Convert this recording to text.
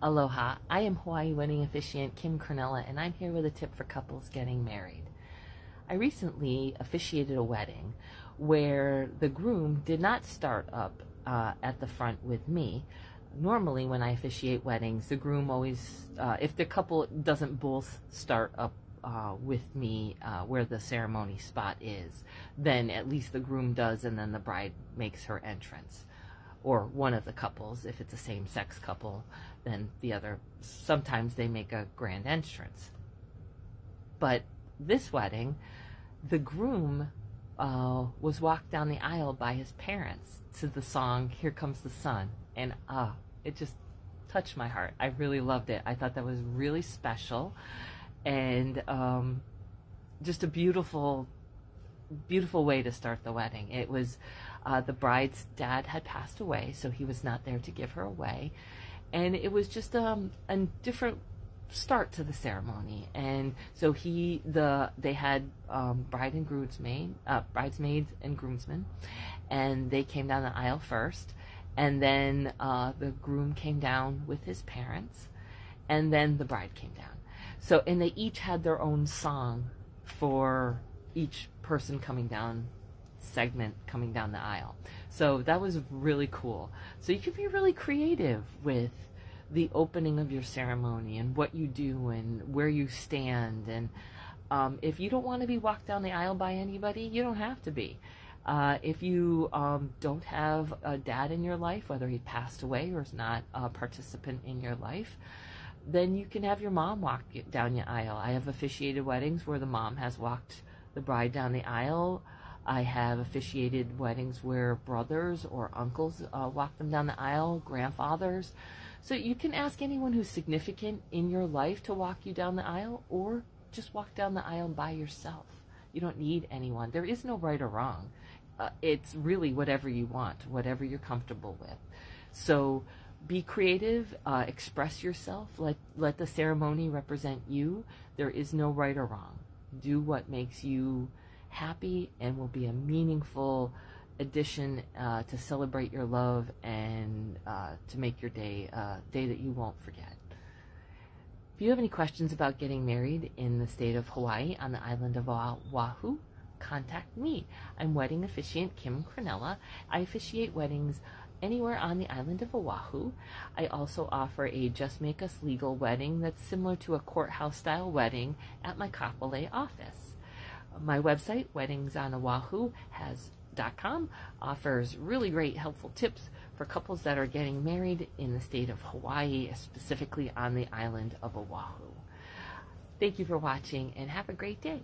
Aloha, I am Hawaii wedding officiant Kim Crinella, and I'm here with a tip for couples getting married. I recently officiated a wedding where the groom did not start up uh, at the front with me. Normally, when I officiate weddings, the groom always, uh, if the couple doesn't both start up uh, with me uh, where the ceremony spot is, then at least the groom does, and then the bride makes her entrance or one of the couples. If it's a same sex couple, then the other, sometimes they make a grand entrance. But this wedding, the groom uh, was walked down the aisle by his parents to the song Here Comes the Sun. And uh, it just touched my heart. I really loved it. I thought that was really special and um, just a beautiful, beautiful way to start the wedding. It was uh, the bride's dad had passed away, so he was not there to give her away. And it was just um, a different start to the ceremony. And so he, the they had um, bride and groomsmaid, uh, bridesmaids and groomsmen, and they came down the aisle first. And then uh, the groom came down with his parents, and then the bride came down. So, and they each had their own song for each person coming down segment coming down the aisle. So that was really cool. So you can be really creative with the opening of your ceremony and what you do and where you stand. And um, if you don't want to be walked down the aisle by anybody, you don't have to be. Uh, if you um, don't have a dad in your life, whether he passed away or is not a participant in your life, then you can have your mom walk down the aisle. I have officiated weddings where the mom has walked the bride down the aisle. I have officiated weddings where brothers or uncles uh, walk them down the aisle, grandfathers. So you can ask anyone who's significant in your life to walk you down the aisle or just walk down the aisle by yourself. You don't need anyone. There is no right or wrong. Uh, it's really whatever you want, whatever you're comfortable with. So be creative, uh, express yourself, let, let the ceremony represent you. There is no right or wrong. Do what makes you happy and will be a meaningful addition uh, to celebrate your love and uh, to make your day a uh, day that you won't forget. If you have any questions about getting married in the state of Hawaii on the island of Oahu, contact me. I'm wedding officiant Kim Crinella. I officiate weddings anywhere on the island of Oahu. I also offer a Just Make Us Legal wedding that's similar to a courthouse style wedding at my Kapolei office. My website, weddingsonoahu, has Com, offers really great helpful tips for couples that are getting married in the state of Hawaii, specifically on the island of Oahu. Thank you for watching and have a great day.